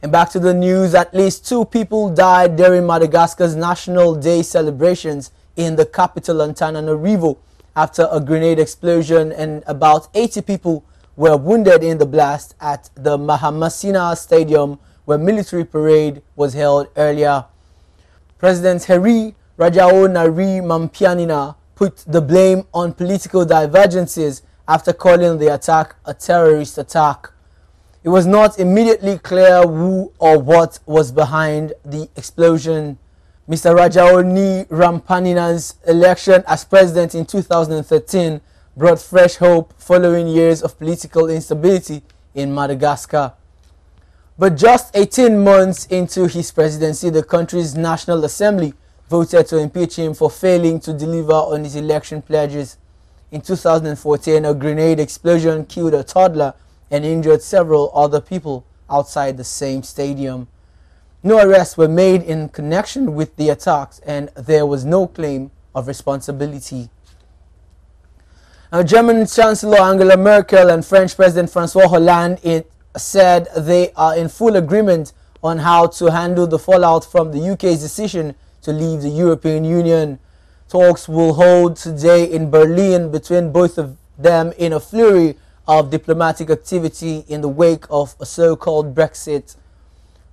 And back to the news, at least two people died during Madagascar's National Day celebrations in the capital Antananarivo after a grenade explosion and about 80 people were wounded in the blast at the Mahamasina Stadium where military parade was held earlier. President Heri Rajaonari Mampianina put the blame on political divergences after calling the attack a terrorist attack. It was not immediately clear who or what was behind the explosion. Mr. Rajaonarimampianina's election as president in 2013 brought fresh hope following years of political instability in Madagascar. But just 18 months into his presidency, the country's National Assembly voted to impeach him for failing to deliver on his election pledges. In 2014, a grenade explosion killed a toddler and injured several other people outside the same stadium. No arrests were made in connection with the attacks and there was no claim of responsibility. Now, German Chancellor Angela Merkel and French President Francois Hollande said they are in full agreement on how to handle the fallout from the UK's decision to leave the European Union. Talks will hold today in Berlin between both of them in a flurry of diplomatic activity in the wake of a so-called Brexit.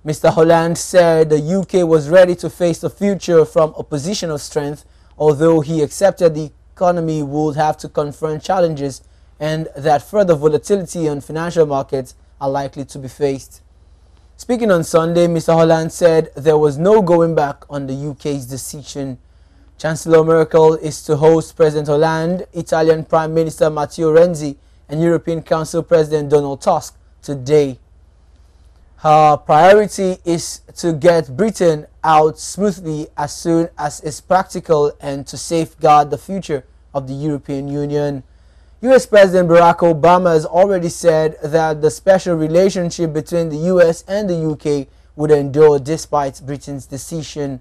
Mr. Hollande said the UK was ready to face the future from a position of strength, although he accepted the economy would have to confront challenges and that further volatility on financial markets are likely to be faced. Speaking on Sunday, Mr. Hollande said there was no going back on the UK's decision. Chancellor Merkel is to host President Hollande, Italian Prime Minister Matteo Renzi, and European Council President Donald Tusk today. Her priority is to get Britain out smoothly as soon as is practical and to safeguard the future of the European Union. US President Barack Obama has already said that the special relationship between the US and the UK would endure despite Britain's decision.